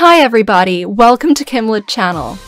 Hi everybody, welcome to Kimlud channel.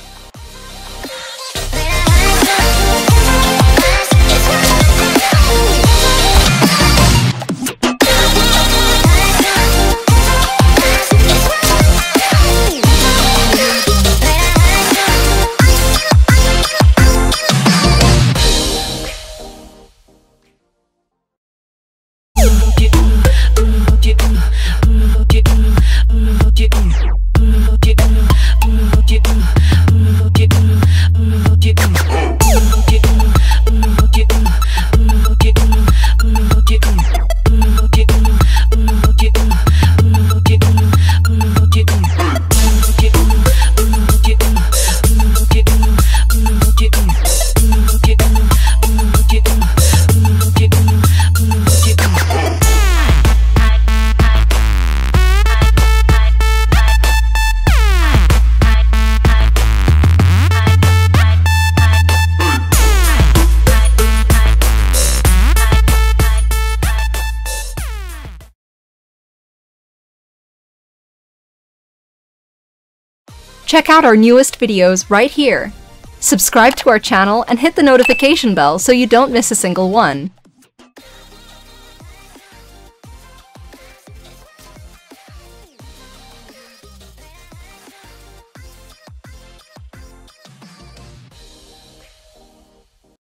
Check out our newest videos right here. Subscribe to our channel and hit the notification bell so you don't miss a single one.